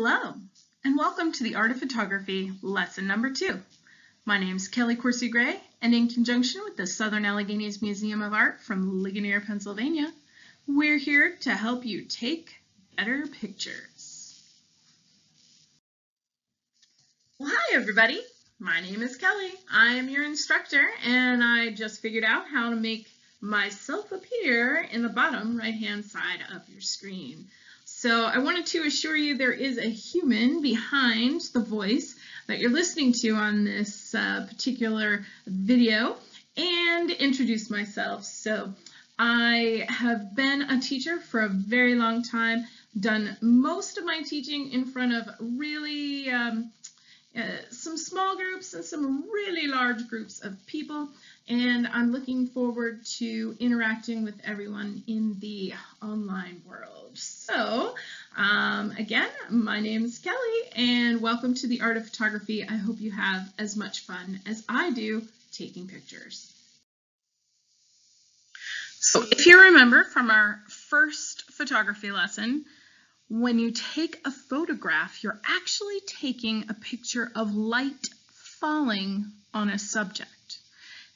Hello, and welcome to the Art of Photography lesson number two. My name is Kelly Coursey Gray, and in conjunction with the Southern Alleghenies Museum of Art from Ligonier, Pennsylvania, we're here to help you take better pictures. Well, hi everybody. My name is Kelly. I am your instructor, and I just figured out how to make myself appear in the bottom right-hand side of your screen. So I wanted to assure you there is a human behind the voice that you're listening to on this uh, particular video and introduce myself. So I have been a teacher for a very long time, done most of my teaching in front of really um, uh, some small groups and some really large groups of people and I'm looking forward to interacting with everyone in the online world. So, um, again, my name is Kelly, and welcome to the Art of Photography. I hope you have as much fun as I do taking pictures. So if you remember from our first photography lesson, when you take a photograph, you're actually taking a picture of light falling on a subject.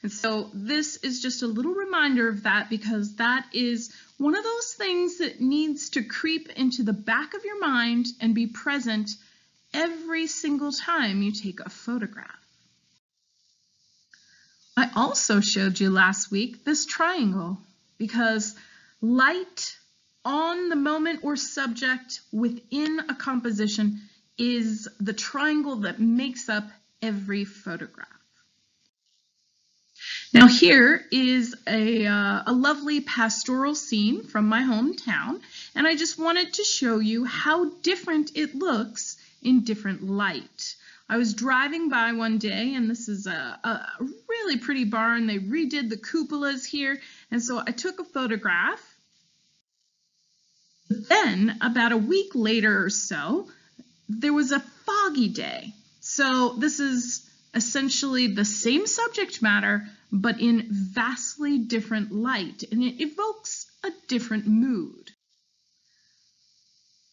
And so this is just a little reminder of that because that is one of those things that needs to creep into the back of your mind and be present every single time you take a photograph. I also showed you last week this triangle because light on the moment or subject within a composition is the triangle that makes up every photograph. Now here is a, uh, a lovely pastoral scene from my hometown, and I just wanted to show you how different it looks in different light. I was driving by one day, and this is a, a really pretty barn. They redid the cupolas here, and so I took a photograph. Then, about a week later or so, there was a foggy day. So this is essentially the same subject matter, but in vastly different light, and it evokes a different mood.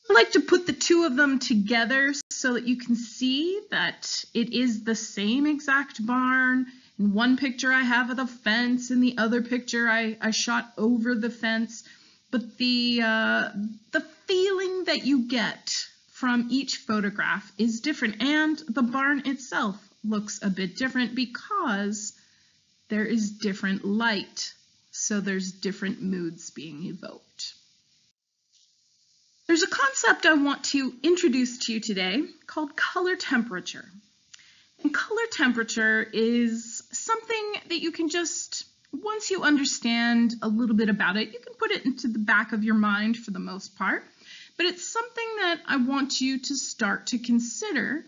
I like to put the two of them together so that you can see that it is the same exact barn. In one picture I have of the fence, in the other picture I, I shot over the fence. But the, uh, the feeling that you get from each photograph is different, and the barn itself looks a bit different because there is different light, so there's different moods being evoked. There's a concept I want to introduce to you today called color temperature. And color temperature is something that you can just, once you understand a little bit about it, you can put it into the back of your mind for the most part. But it's something that I want you to start to consider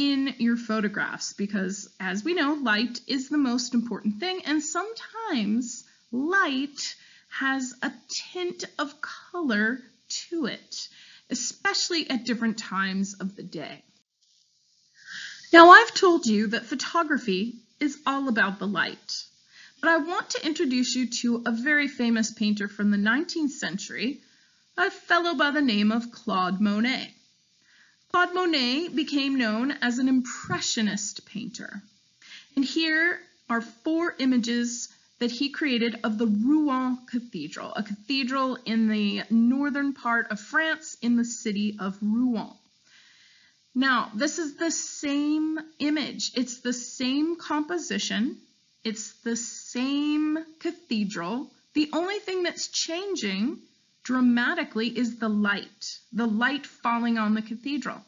in your photographs because as we know, light is the most important thing and sometimes light has a tint of color to it, especially at different times of the day. Now I've told you that photography is all about the light, but I want to introduce you to a very famous painter from the 19th century, a fellow by the name of Claude Monet. Claude Monet became known as an impressionist painter. And here are four images that he created of the Rouen Cathedral, a cathedral in the northern part of France in the city of Rouen. Now, this is the same image. It's the same composition. It's the same cathedral. The only thing that's changing dramatically is the light, the light falling on the cathedral.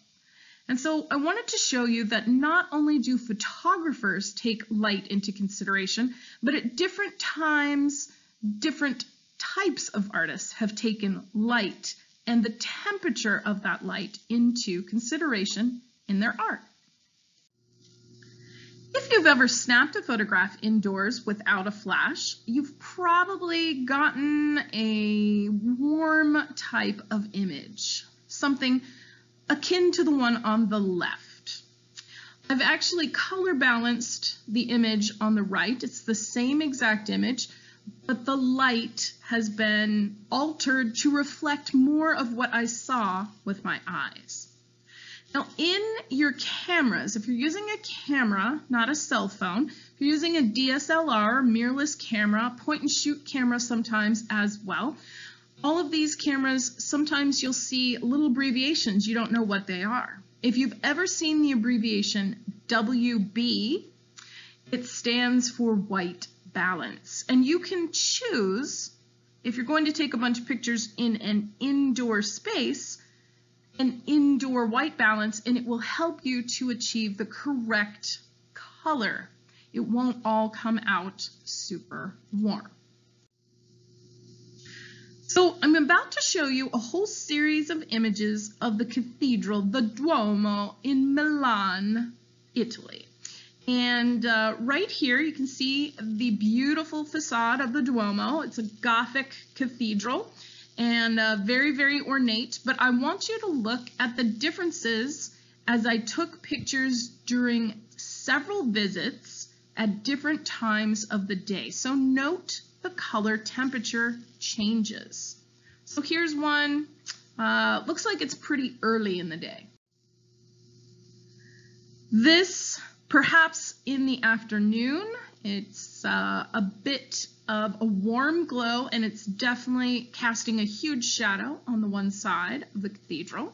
And so I wanted to show you that not only do photographers take light into consideration, but at different times, different types of artists have taken light and the temperature of that light into consideration in their art. If you've ever snapped a photograph indoors without a flash, you've probably gotten a warm type of image, something akin to the one on the left. I've actually color balanced the image on the right. It's the same exact image, but the light has been altered to reflect more of what I saw with my eyes. Now in your cameras, if you're using a camera, not a cell phone, if you're using a DSLR, mirrorless camera, point and shoot camera sometimes as well, all of these cameras, sometimes you'll see little abbreviations. You don't know what they are. If you've ever seen the abbreviation WB, it stands for white balance. And you can choose, if you're going to take a bunch of pictures in an indoor space, an indoor white balance and it will help you to achieve the correct color. It won't all come out super warm. So I'm about to show you a whole series of images of the cathedral, the Duomo in Milan, Italy. And uh, right here you can see the beautiful facade of the Duomo. It's a Gothic cathedral and uh, very, very ornate. But I want you to look at the differences as I took pictures during several visits at different times of the day. So note the color temperature changes. So here's one. Uh, looks like it's pretty early in the day. This, perhaps in the afternoon, it's uh, a bit of a warm glow and it's definitely casting a huge shadow on the one side of the cathedral.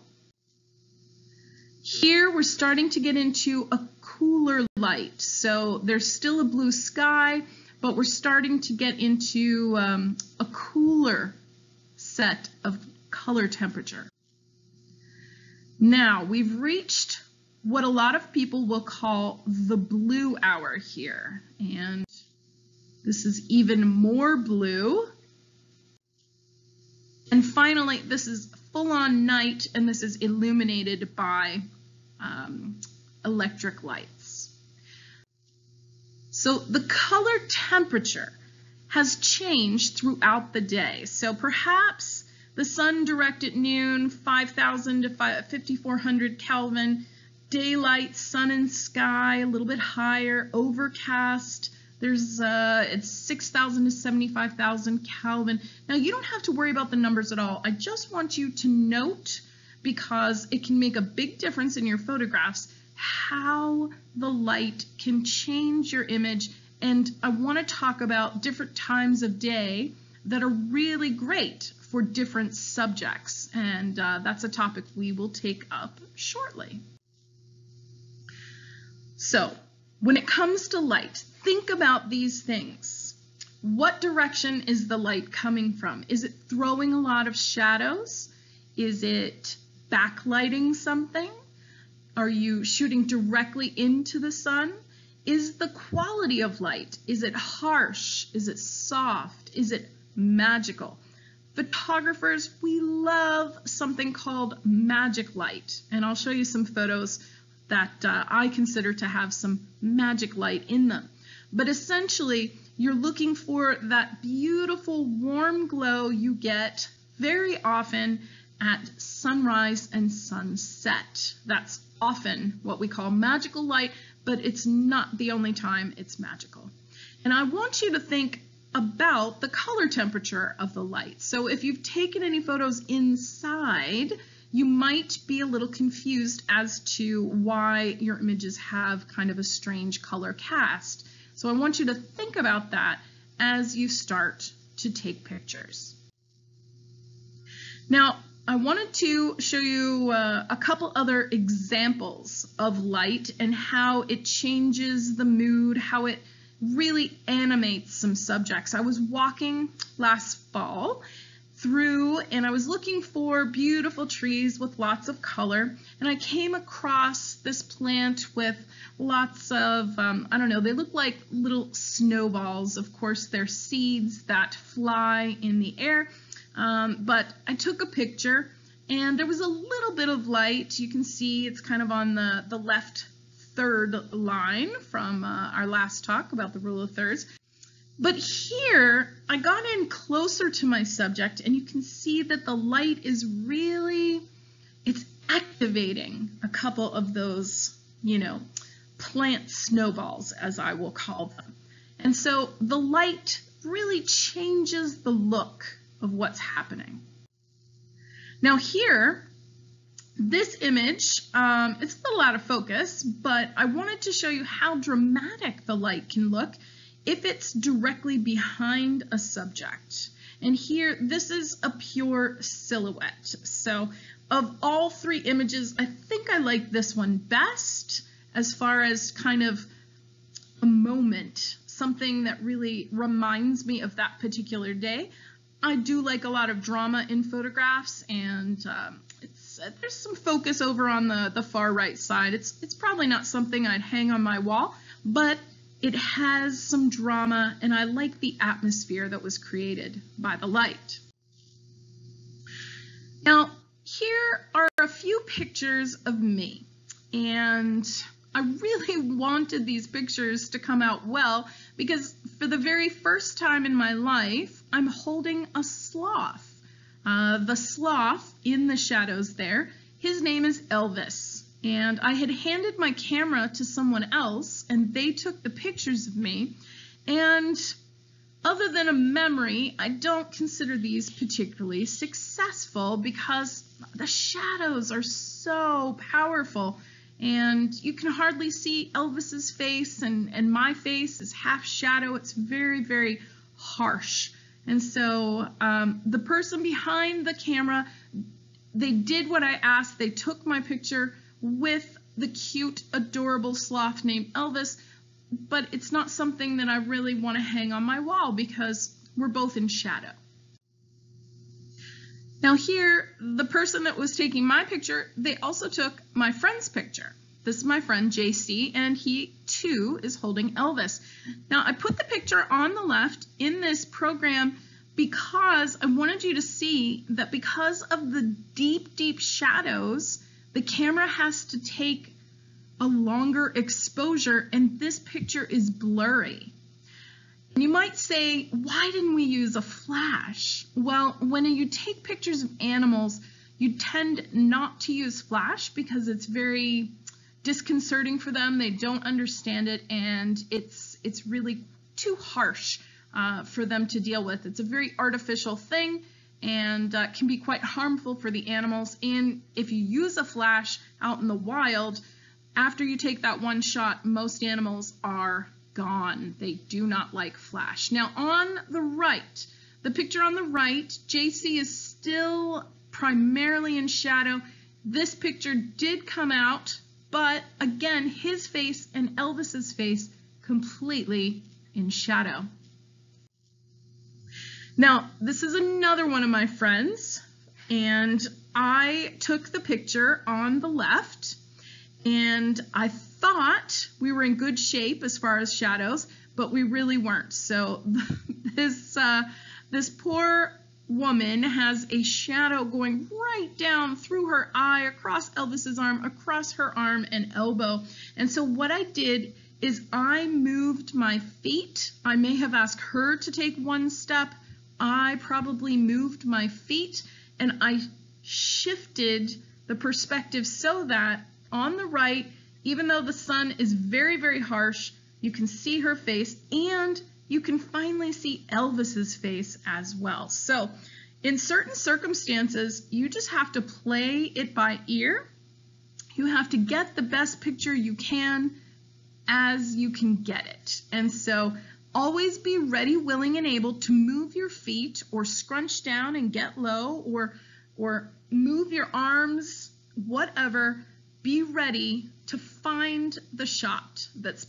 Here we're starting to get into a cooler light. So there's still a blue sky, but we're starting to get into um, a cooler set of color temperature. Now we've reached what a lot of people will call the blue hour here. And this is even more blue. And finally, this is full on night and this is illuminated by um, electric lights. So the color temperature has changed throughout the day. So perhaps the sun direct at noon, 5,000 to 5,400 Kelvin, daylight, sun and sky, a little bit higher, overcast, there's uh, it's 6,000 to 75,000 Kelvin. Now you don't have to worry about the numbers at all. I just want you to note because it can make a big difference in your photographs how the light can change your image and I want to talk about different times of day that are really great for different subjects and uh, that's a topic we will take up shortly. So when it comes to light, think about these things. What direction is the light coming from? Is it throwing a lot of shadows? Is it backlighting something? Are you shooting directly into the sun? Is the quality of light, is it harsh? Is it soft? Is it magical? Photographers, we love something called magic light, and I'll show you some photos that uh, I consider to have some magic light in them. But essentially, you're looking for that beautiful warm glow you get very often at sunrise and sunset. That's often what we call magical light, but it's not the only time it's magical. And I want you to think about the color temperature of the light. So if you've taken any photos inside, you might be a little confused as to why your images have kind of a strange color cast. So I want you to think about that as you start to take pictures. Now, I wanted to show you uh, a couple other examples of light and how it changes the mood, how it really animates some subjects. I was walking last fall through and I was looking for beautiful trees with lots of color and I came across this plant with lots of, um, I don't know, they look like little snowballs. Of course, they're seeds that fly in the air, um, but I took a picture and there was a little bit of light. You can see it's kind of on the, the left third line from uh, our last talk about the rule of thirds. But here, I got in closer to my subject and you can see that the light is really, it's activating a couple of those, you know, plant snowballs, as I will call them. And so the light really changes the look of what's happening. Now here, this image, um, it's a little out of focus, but I wanted to show you how dramatic the light can look if it's directly behind a subject. And here, this is a pure silhouette. So of all three images, I think I like this one best as far as kind of a moment, something that really reminds me of that particular day. I do like a lot of drama in photographs and um, it's, uh, there's some focus over on the, the far right side. It's, it's probably not something I'd hang on my wall, but it has some drama and I like the atmosphere that was created by the light. Now, here are a few pictures of me and I really wanted these pictures to come out well because for the very first time in my life, I'm holding a sloth. Uh, the sloth in the shadows there, his name is Elvis. And I had handed my camera to someone else and they took the pictures of me. And other than a memory, I don't consider these particularly successful because the shadows are so powerful and you can hardly see Elvis's face and, and my face is half shadow. It's very, very harsh. And so um, the person behind the camera, they did what I asked. They took my picture with the cute, adorable sloth named Elvis, but it's not something that I really want to hang on my wall because we're both in shadow. Now here, the person that was taking my picture, they also took my friend's picture. This is my friend JC, and he too is holding Elvis. Now I put the picture on the left in this program because I wanted you to see that because of the deep, deep shadows, the camera has to take a longer exposure, and this picture is blurry. You might say, why didn't we use a flash? Well, when you take pictures of animals, you tend not to use flash because it's very disconcerting for them. They don't understand it, and it's it's really too harsh uh, for them to deal with. It's a very artificial thing and uh, can be quite harmful for the animals. And if you use a flash out in the wild, after you take that one shot, most animals are gone. They do not like flash. Now on the right, the picture on the right, JC is still primarily in shadow. This picture did come out, but again, his face and Elvis's face completely in shadow. Now, this is another one of my friends, and I took the picture on the left, and I thought we were in good shape as far as shadows, but we really weren't. So this uh, this poor woman has a shadow going right down through her eye, across Elvis's arm, across her arm and elbow. And so what I did is I moved my feet. I may have asked her to take one step. I probably moved my feet and I shifted the perspective so that on the right even though the sun is very, very harsh, you can see her face and you can finally see Elvis's face as well. So in certain circumstances, you just have to play it by ear. You have to get the best picture you can as you can get it. And so always be ready, willing, and able to move your feet or scrunch down and get low or, or move your arms, whatever. Be ready to find the shot that's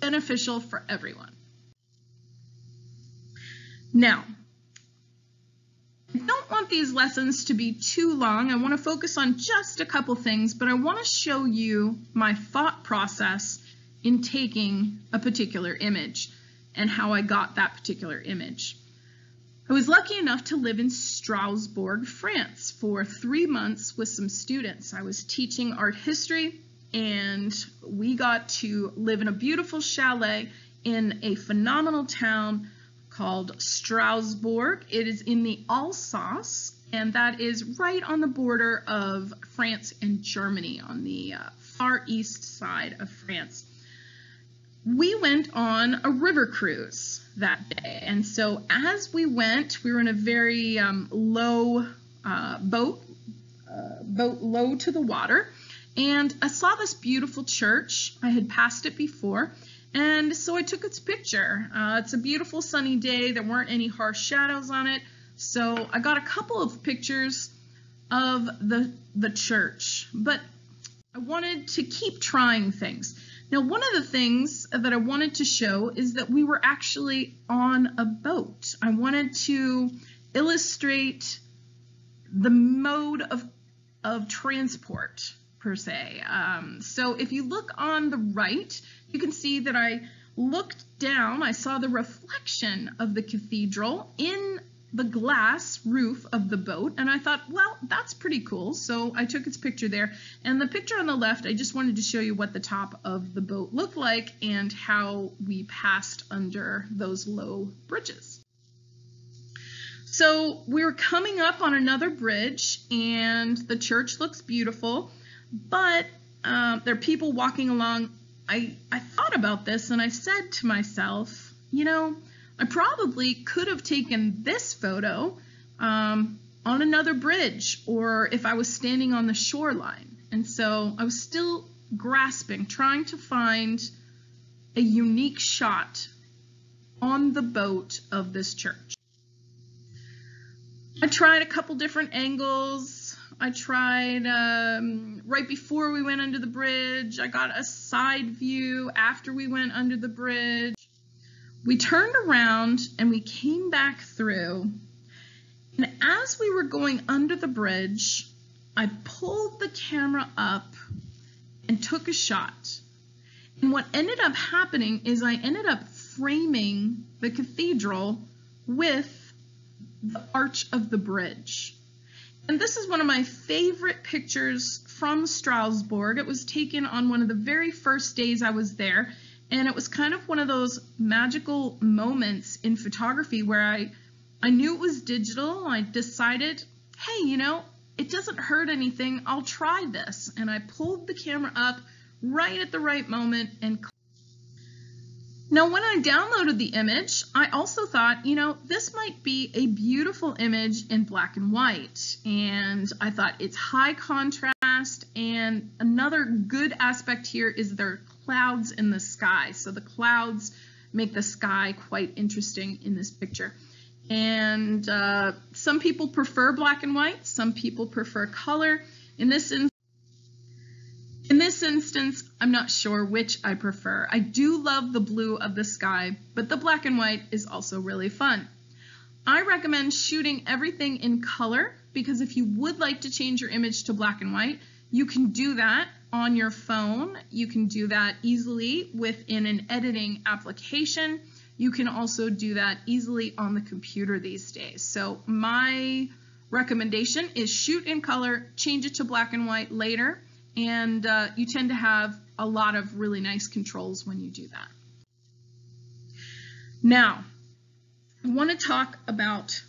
beneficial for everyone. Now, I don't want these lessons to be too long. I want to focus on just a couple things, but I want to show you my thought process in taking a particular image and how I got that particular image. I was lucky enough to live in Strasbourg, France for three months with some students. I was teaching art history and we got to live in a beautiful chalet in a phenomenal town called Strasbourg. It is in the Alsace, and that is right on the border of France and Germany on the uh, far east side of France. We went on a river cruise that day, and so as we went, we were in a very um, low uh, boat uh, boat low to the water. And I saw this beautiful church. I had passed it before. And so I took its picture. Uh, it's a beautiful sunny day. There weren't any harsh shadows on it. So I got a couple of pictures of the, the church. But I wanted to keep trying things. Now, one of the things that I wanted to show is that we were actually on a boat. I wanted to illustrate the mode of, of transport per se. Um, so if you look on the right, you can see that I looked down, I saw the reflection of the cathedral in the glass roof of the boat and I thought, well, that's pretty cool. So I took its picture there. And the picture on the left, I just wanted to show you what the top of the boat looked like and how we passed under those low bridges. So we are coming up on another bridge and the church looks beautiful, but um, there are people walking along. I, I thought about this and I said to myself, you know, I probably could have taken this photo um, on another bridge or if I was standing on the shoreline. And so I was still grasping, trying to find a unique shot on the boat of this church. I tried a couple different angles. I tried um, right before we went under the bridge. I got a side view after we went under the bridge. We turned around and we came back through. And as we were going under the bridge, I pulled the camera up and took a shot. And what ended up happening is I ended up framing the cathedral with the arch of the bridge. And this is one of my favorite pictures from Strasbourg. It was taken on one of the very first days I was there. And it was kind of one of those magical moments in photography where I, I knew it was digital. I decided, hey, you know, it doesn't hurt anything. I'll try this. And I pulled the camera up right at the right moment and now, when I downloaded the image, I also thought, you know, this might be a beautiful image in black and white. And I thought it's high contrast. And another good aspect here is there are clouds in the sky. So the clouds make the sky quite interesting in this picture. And uh, some people prefer black and white, some people prefer color. In this instance, in this instance, I'm not sure which I prefer. I do love the blue of the sky, but the black and white is also really fun. I recommend shooting everything in color because if you would like to change your image to black and white, you can do that on your phone. You can do that easily within an editing application. You can also do that easily on the computer these days. So my recommendation is shoot in color, change it to black and white later, and uh, you tend to have a lot of really nice controls when you do that. Now, I want to talk about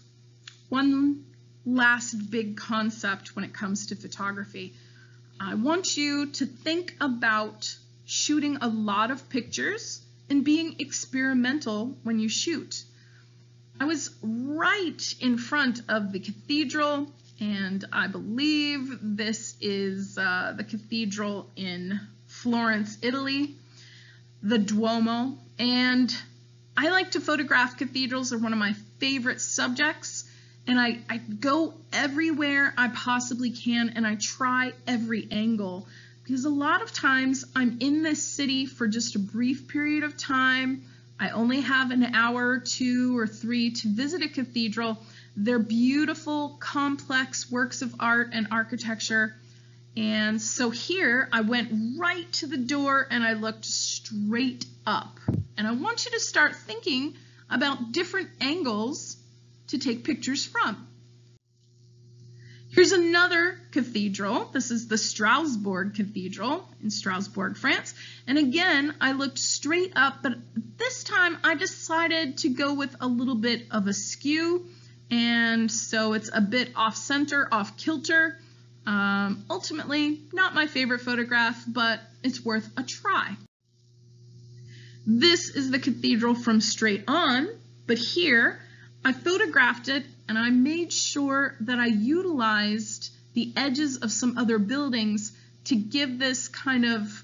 one last big concept when it comes to photography. I want you to think about shooting a lot of pictures and being experimental when you shoot. I was right in front of the cathedral and I believe this is uh, the cathedral in Florence, Italy, the Duomo. And I like to photograph cathedrals, they're one of my favorite subjects. And I, I go everywhere I possibly can and I try every angle because a lot of times I'm in this city for just a brief period of time. I only have an hour or two or three to visit a cathedral they're beautiful, complex works of art and architecture. And so here I went right to the door and I looked straight up. And I want you to start thinking about different angles to take pictures from. Here's another cathedral. This is the Strasbourg Cathedral in Strasbourg, France. And again, I looked straight up, but this time I decided to go with a little bit of a skew and so it's a bit off center, off kilter. Um, ultimately, not my favorite photograph, but it's worth a try. This is the cathedral from straight on, but here I photographed it and I made sure that I utilized the edges of some other buildings to give this kind of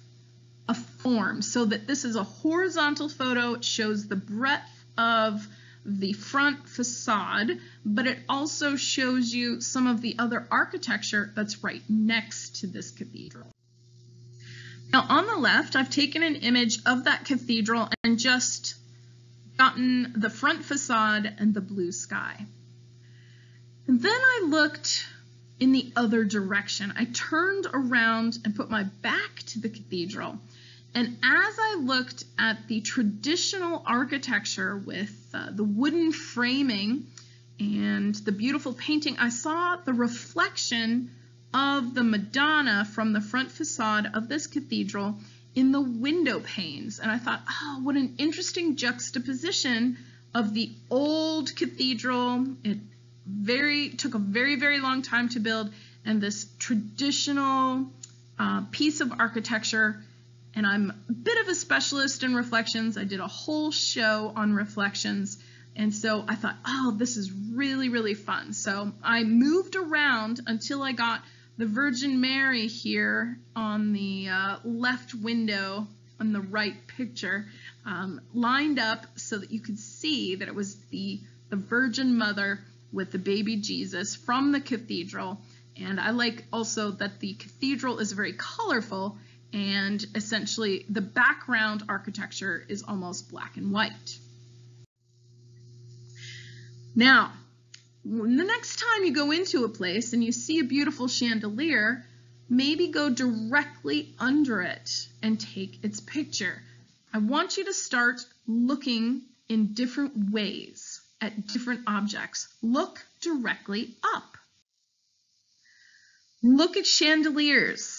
a form so that this is a horizontal photo. It shows the breadth of the front facade, but it also shows you some of the other architecture that's right next to this cathedral. Now on the left, I've taken an image of that cathedral and just gotten the front facade and the blue sky. And then I looked in the other direction. I turned around and put my back to the cathedral. And as I looked at the traditional architecture with uh, the wooden framing and the beautiful painting, I saw the reflection of the Madonna from the front facade of this cathedral in the window panes. And I thought, oh, what an interesting juxtaposition of the old cathedral. It very took a very, very long time to build, and this traditional uh, piece of architecture. And I'm a bit of a specialist in reflections. I did a whole show on reflections. And so I thought, oh, this is really, really fun. So I moved around until I got the Virgin Mary here on the uh, left window on the right picture um, lined up so that you could see that it was the, the Virgin Mother with the baby Jesus from the cathedral. And I like also that the cathedral is very colorful and essentially the background architecture is almost black and white. Now, the next time you go into a place and you see a beautiful chandelier, maybe go directly under it and take its picture. I want you to start looking in different ways at different objects. Look directly up. Look at chandeliers.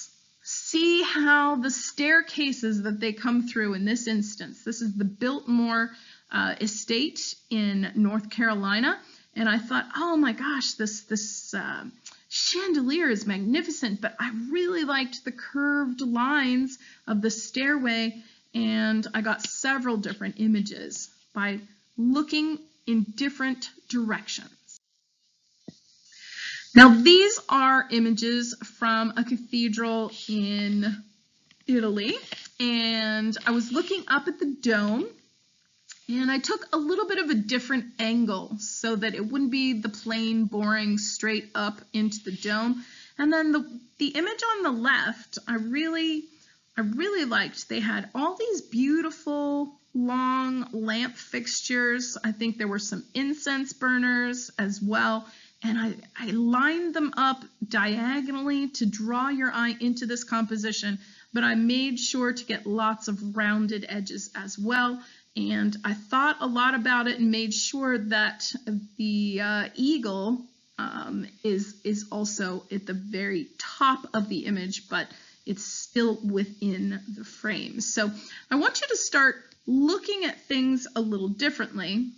See how the staircases that they come through in this instance. This is the Biltmore uh, Estate in North Carolina and I thought, oh my gosh, this this uh, chandelier is magnificent, but I really liked the curved lines of the stairway, and I got several different images by looking in different directions. Now these are images from a cathedral in Italy, and I was looking up at the dome and I took a little bit of a different angle so that it wouldn't be the plain, boring, straight up into the dome. And then the, the image on the left, I really, I really liked. They had all these beautiful long lamp fixtures. I think there were some incense burners as well. And I, I lined them up diagonally to draw your eye into this composition, but I made sure to get lots of rounded edges as well and I thought a lot about it and made sure that the uh, eagle um, is, is also at the very top of the image, but it's still within the frame. So I want you to start looking at things a little differently.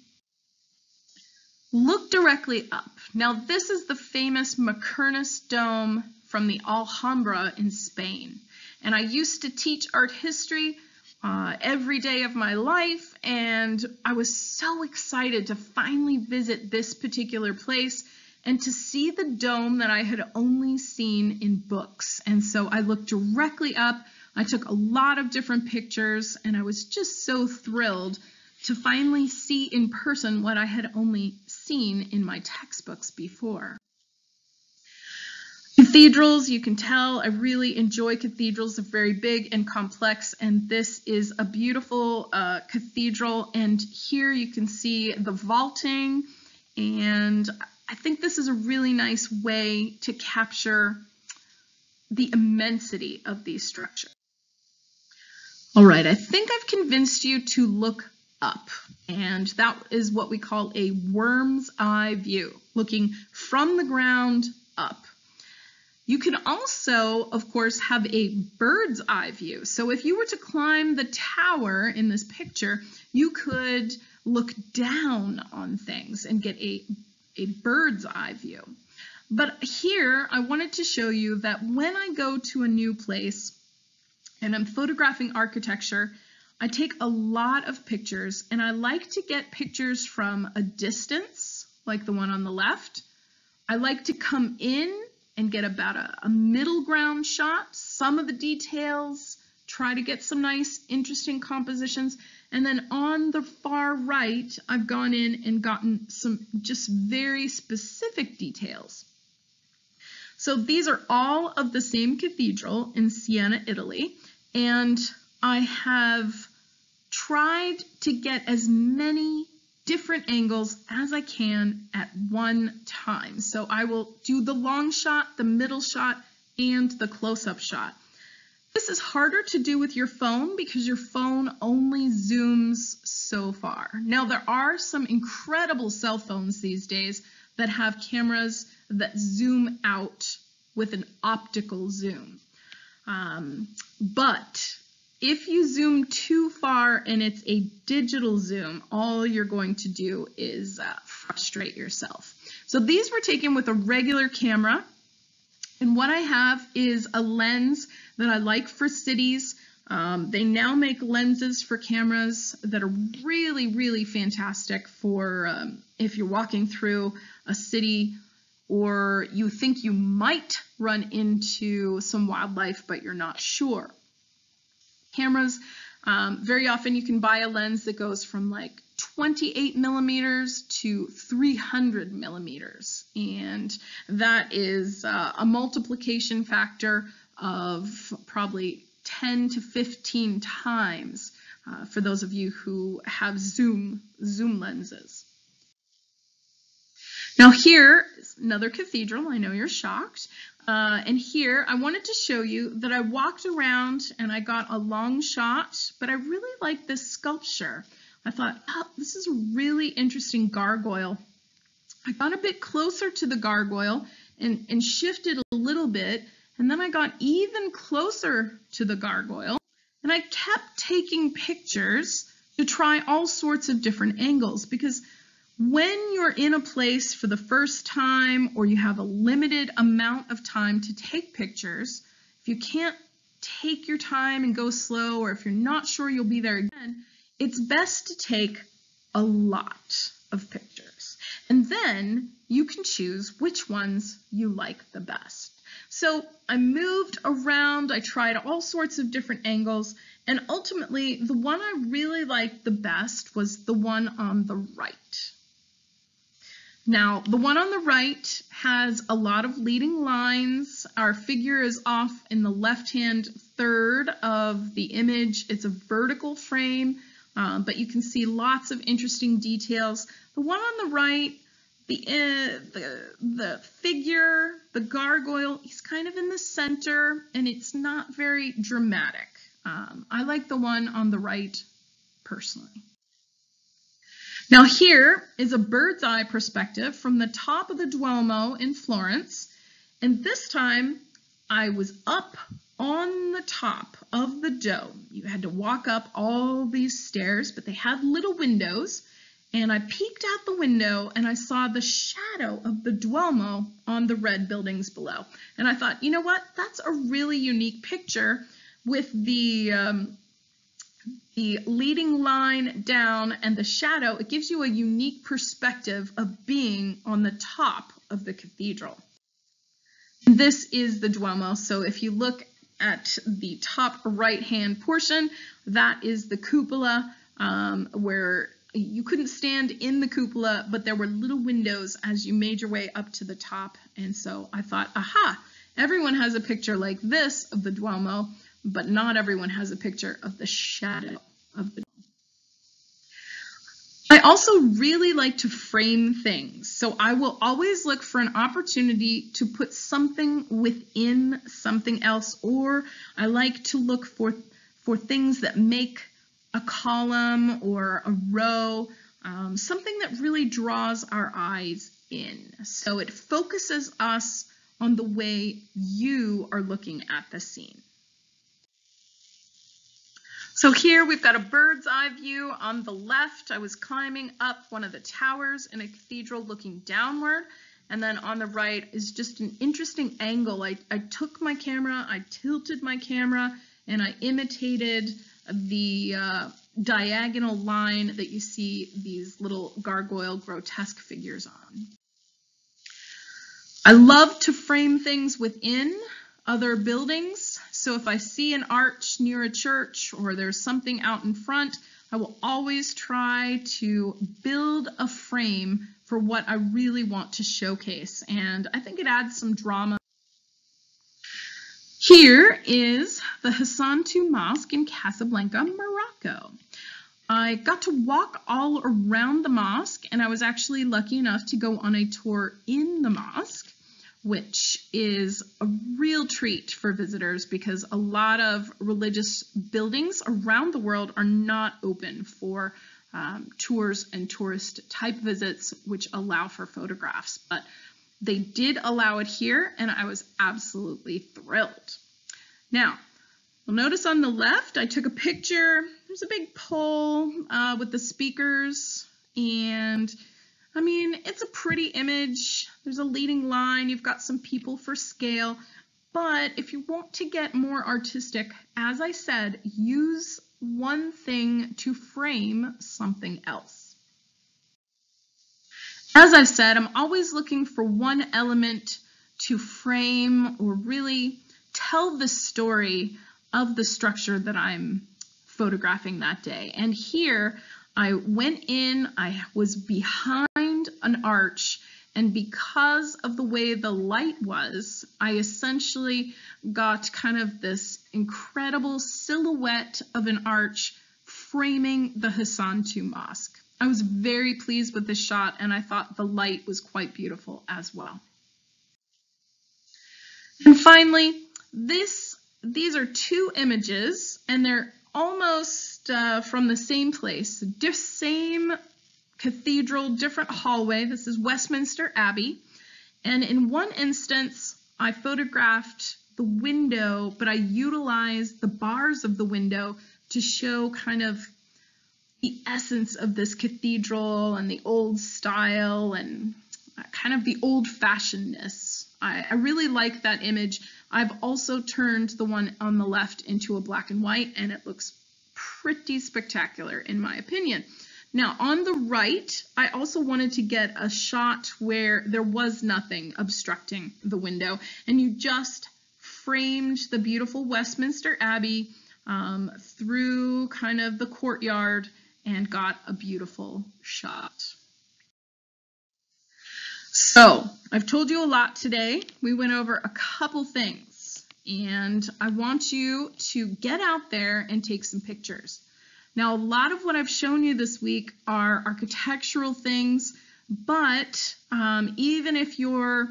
Look directly up. Now this is the famous Muqarnas Dome from the Alhambra in Spain. And I used to teach art history uh, every day of my life, and I was so excited to finally visit this particular place and to see the dome that I had only seen in books. And so I looked directly up. I took a lot of different pictures, and I was just so thrilled to finally see in person what I had only seen in my textbooks before. Cathedrals, you can tell I really enjoy cathedrals. They're very big and complex, and this is a beautiful uh, cathedral. And here you can see the vaulting, and I think this is a really nice way to capture the immensity of these structures. All right, I think I've convinced you to look up, and that is what we call a worm's eye view, looking from the ground up. You can also, of course, have a bird's eye view. So if you were to climb the tower in this picture, you could look down on things and get a, a bird's eye view. But here, I wanted to show you that when I go to a new place and I'm photographing architecture, I take a lot of pictures and I like to get pictures from a distance, like the one on the left. I like to come in and get about a, a middle ground shot, some of the details, try to get some nice, interesting compositions. And then on the far right, I've gone in and gotten some just very specific details. So these are all of the same cathedral in Siena, Italy, and I have tried to get as many different angles as I can at one time. So I will do the long shot, the middle shot, and the close-up shot. This is harder to do with your phone because your phone only zooms so far. Now there are some incredible cell phones these days that have cameras that zoom out with an optical zoom. Um, but if you zoom too far and it's a digital zoom, all you're going to do is uh, frustrate yourself. So these were taken with a regular camera. And what I have is a lens that I like for cities. Um, they now make lenses for cameras that are really, really fantastic for um, if you're walking through a city or you think you might run into some wildlife, but you're not sure cameras. Um, very often you can buy a lens that goes from like 28 millimeters to 300 millimeters. And that is uh, a multiplication factor of probably 10 to 15 times uh, for those of you who have zoom, zoom lenses. Now here another cathedral. I know you're shocked. Uh, and here I wanted to show you that I walked around and I got a long shot, but I really like this sculpture. I thought, oh, this is a really interesting gargoyle. I got a bit closer to the gargoyle and, and shifted a little bit, and then I got even closer to the gargoyle, and I kept taking pictures to try all sorts of different angles because when you're in a place for the first time or you have a limited amount of time to take pictures, if you can't take your time and go slow, or if you're not sure you'll be there again, it's best to take a lot of pictures. And then you can choose which ones you like the best. So I moved around, I tried all sorts of different angles, and ultimately the one I really liked the best was the one on the right. Now, the one on the right has a lot of leading lines. Our figure is off in the left-hand third of the image. It's a vertical frame, uh, but you can see lots of interesting details. The one on the right, the, uh, the, the figure, the gargoyle, he's kind of in the center, and it's not very dramatic. Um, I like the one on the right personally. Now here is a bird's eye perspective from the top of the Duomo in Florence. And this time I was up on the top of the dome. You had to walk up all these stairs, but they had little windows. And I peeked out the window and I saw the shadow of the Duomo on the red buildings below. And I thought, you know what? That's a really unique picture with the um, the leading line down and the shadow, it gives you a unique perspective of being on the top of the cathedral. This is the Duomo, so if you look at the top right-hand portion, that is the cupola um, where you couldn't stand in the cupola, but there were little windows as you made your way up to the top. And so I thought, aha, everyone has a picture like this of the Duomo, but not everyone has a picture of the shadow of the I also really like to frame things. So I will always look for an opportunity to put something within something else, or I like to look for, for things that make a column or a row, um, something that really draws our eyes in. So it focuses us on the way you are looking at the scene. So here we've got a bird's eye view on the left. I was climbing up one of the towers in a cathedral looking downward. And then on the right is just an interesting angle. I, I took my camera, I tilted my camera, and I imitated the uh, diagonal line that you see these little gargoyle grotesque figures on. I love to frame things within other buildings. So if I see an arch near a church or there's something out in front, I will always try to build a frame for what I really want to showcase. And I think it adds some drama. Here is the Hassan II Mosque in Casablanca, Morocco. I got to walk all around the mosque and I was actually lucky enough to go on a tour in the mosque which is a real treat for visitors because a lot of religious buildings around the world are not open for um, tours and tourist type visits, which allow for photographs. But they did allow it here, and I was absolutely thrilled. Now, you'll notice on the left, I took a picture. There's a big pole uh, with the speakers, and I mean, it's a pretty image. There's a leading line. You've got some people for scale. But if you want to get more artistic, as I said, use one thing to frame something else. As I've said, I'm always looking for one element to frame or really tell the story of the structure that I'm photographing that day. And here I went in, I was behind an arch, and because of the way the light was, I essentially got kind of this incredible silhouette of an arch framing the Hassan II Mosque. I was very pleased with this shot and I thought the light was quite beautiful as well. And finally, this these are two images and they're almost uh, from the same place, the same cathedral, different hallway. This is Westminster Abbey. And in one instance, I photographed the window, but I utilized the bars of the window to show kind of the essence of this cathedral and the old style and kind of the old fashionedness. I, I really like that image. I've also turned the one on the left into a black and white and it looks pretty spectacular in my opinion. Now on the right, I also wanted to get a shot where there was nothing obstructing the window and you just framed the beautiful Westminster Abbey um, through kind of the courtyard and got a beautiful shot. So I've told you a lot today. We went over a couple things and I want you to get out there and take some pictures. Now, a lot of what I've shown you this week are architectural things, but um, even if you're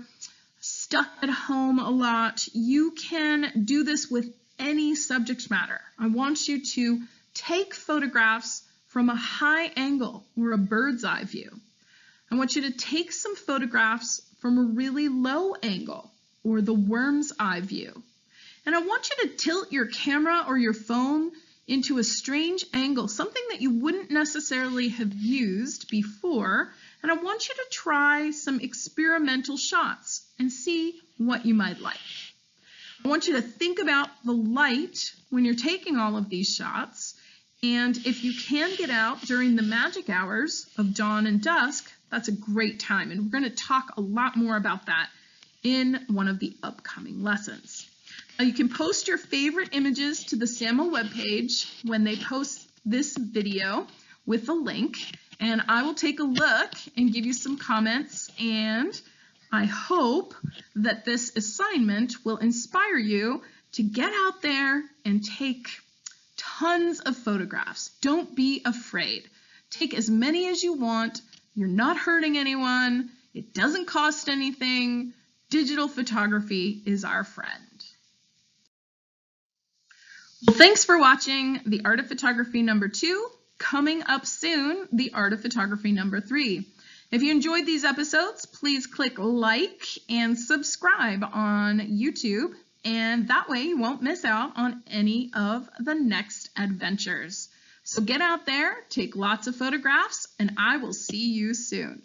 stuck at home a lot, you can do this with any subject matter. I want you to take photographs from a high angle or a bird's eye view. I want you to take some photographs from a really low angle or the worm's eye view. And I want you to tilt your camera or your phone into a strange angle, something that you wouldn't necessarily have used before. And I want you to try some experimental shots and see what you might like. I want you to think about the light when you're taking all of these shots. And if you can get out during the magic hours of dawn and dusk, that's a great time. And we're going to talk a lot more about that in one of the upcoming lessons. Now you can post your favorite images to the SAML webpage when they post this video with a link. And I will take a look and give you some comments. And I hope that this assignment will inspire you to get out there and take tons of photographs. Don't be afraid. Take as many as you want you're not hurting anyone. It doesn't cost anything. Digital photography is our friend. Well, thanks for watching The Art of Photography number two. Coming up soon, The Art of Photography number three. If you enjoyed these episodes, please click like and subscribe on YouTube, and that way you won't miss out on any of the next adventures. So get out there, take lots of photographs, and I will see you soon.